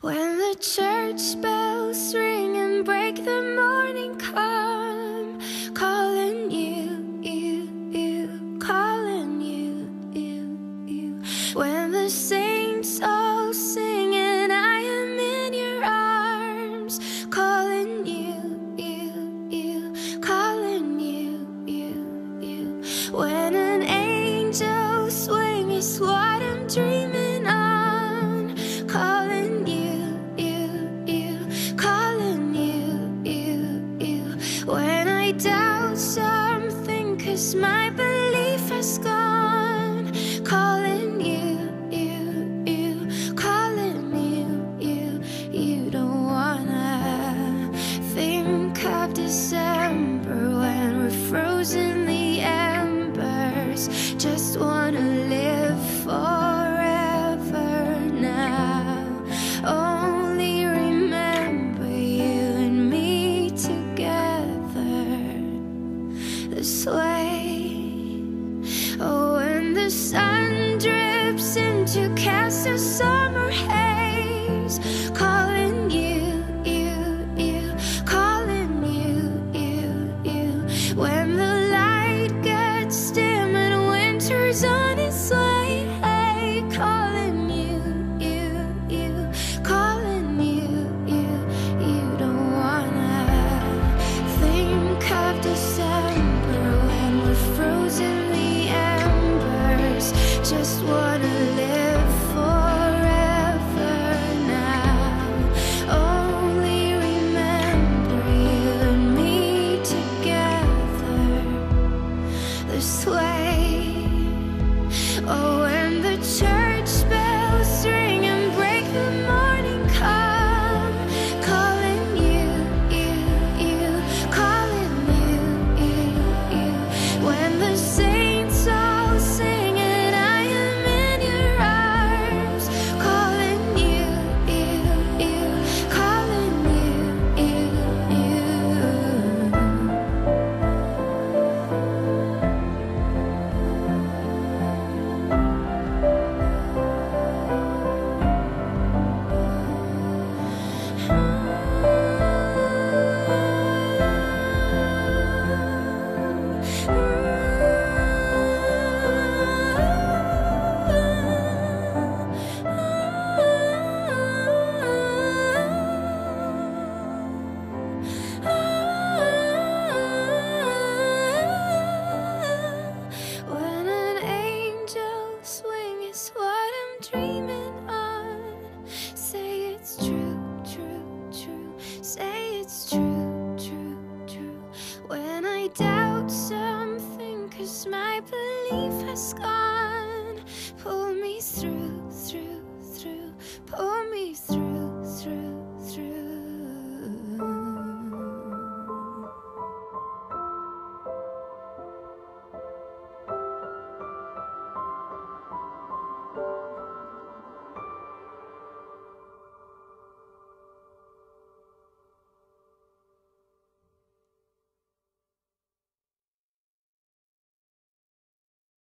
When the church bells ring and break the morning Just wanna live forever now. Only remember you and me together this way. Oh, when the sun drips into Castle Summer. doubt something, cause my belief has gone.